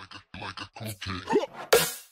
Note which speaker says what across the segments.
Speaker 1: like a, like a cookie.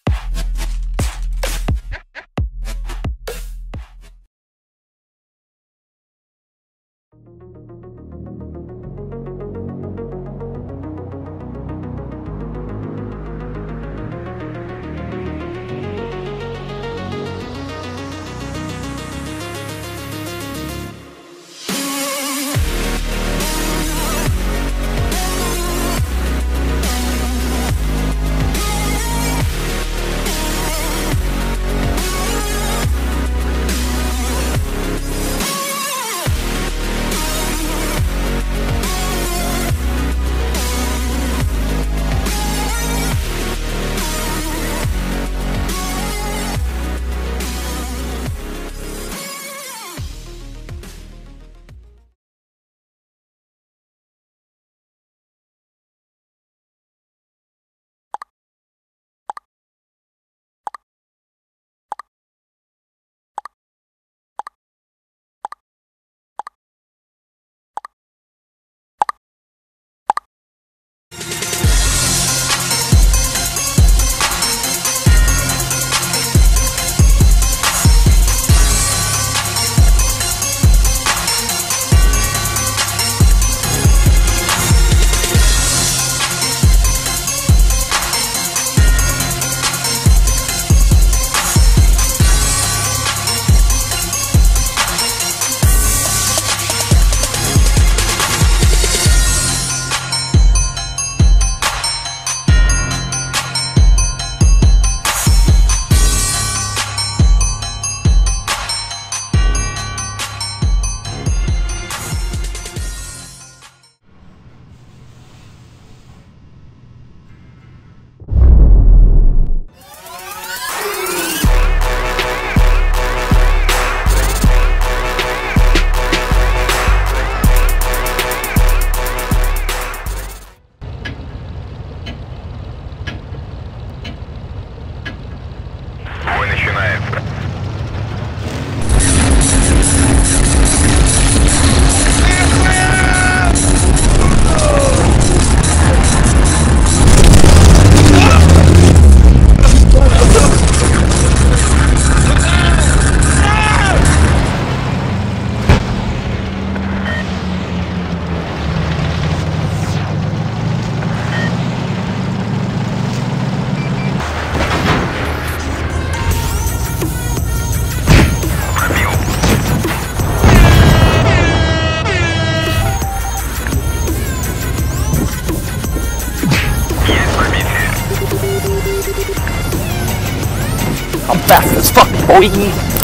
Speaker 2: I'm fast as fuck, boy.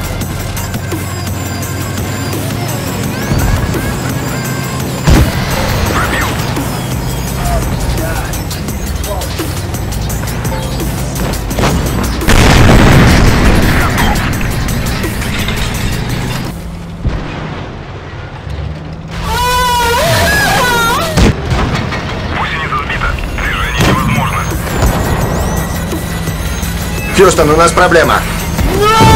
Speaker 3: Хьюстон, у нас проблема.
Speaker 4: Да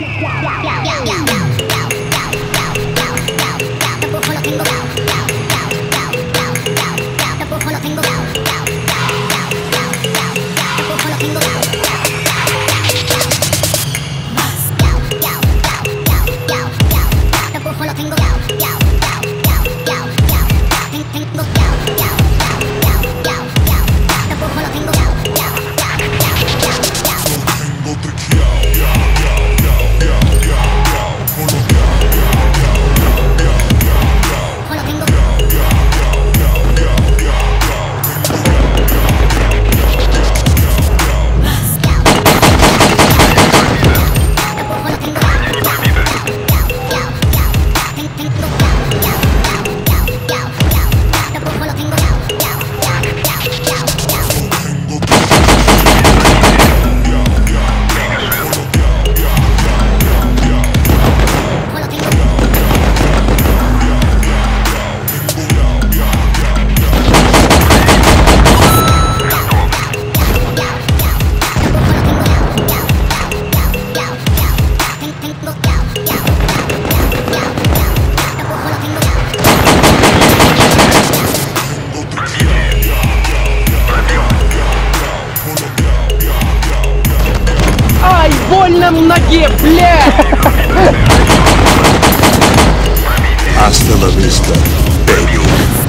Speaker 5: Tengo
Speaker 6: otro yeah. Ноге, блядь!
Speaker 4: La vista, baby.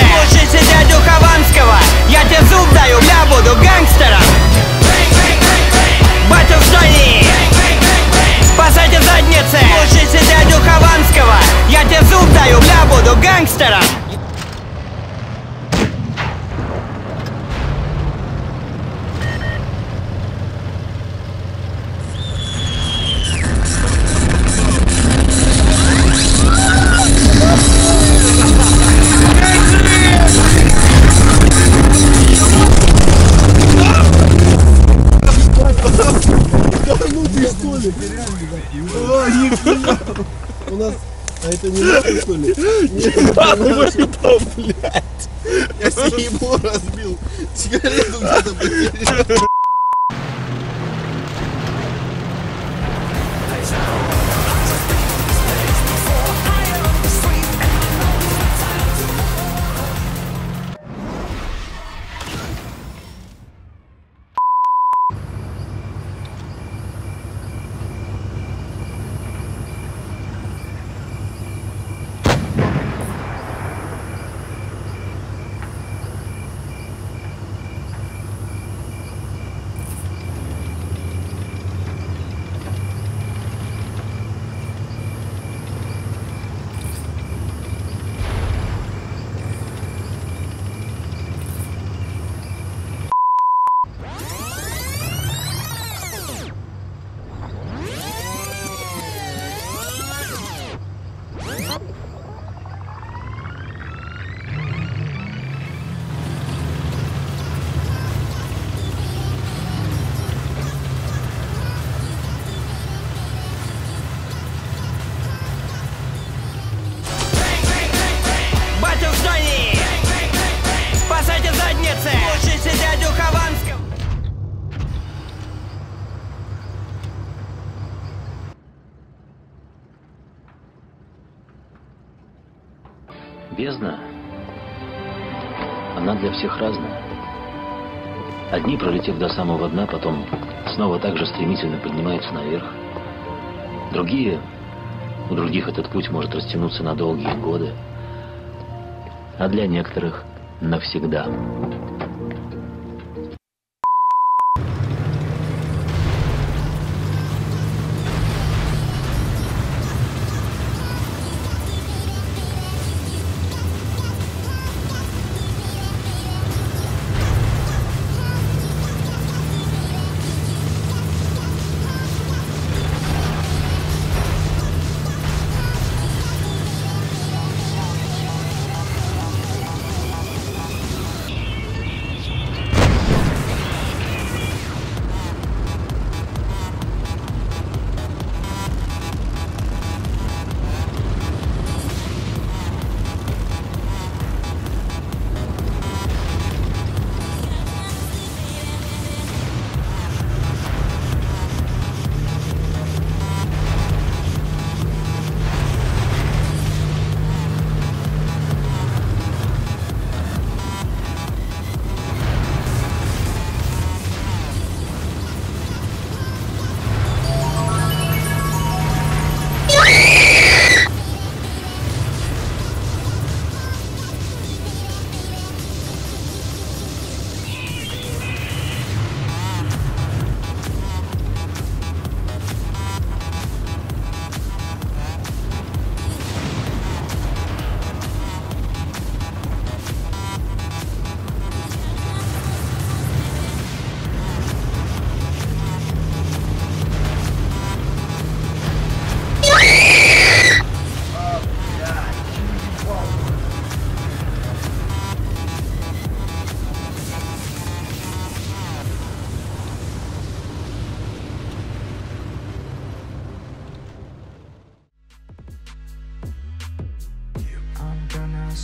Speaker 7: Слушайте дядю Хованского! Я тебе зуб даю, я буду гангстером! Батю в зоне! Спасайте задницы! Слушайте дядю Хованского! Я тебе зуб даю, я буду гангстером!
Speaker 8: Я себе ему разбил. Сигарету где-то потерял.
Speaker 9: Бездна, она для всех разная. Одни, пролетев до самого дна, потом снова так же стремительно поднимаются наверх. Другие, у других этот путь может растянуться на долгие годы, а для некоторых навсегда.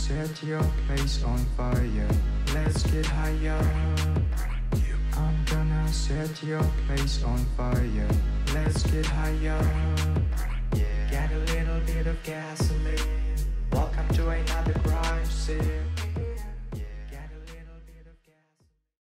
Speaker 3: Set your place on fire. Let's get higher. I'm gonna set your place on fire. Let's get higher. Get a little bit of gasoline. Welcome to another crime scene.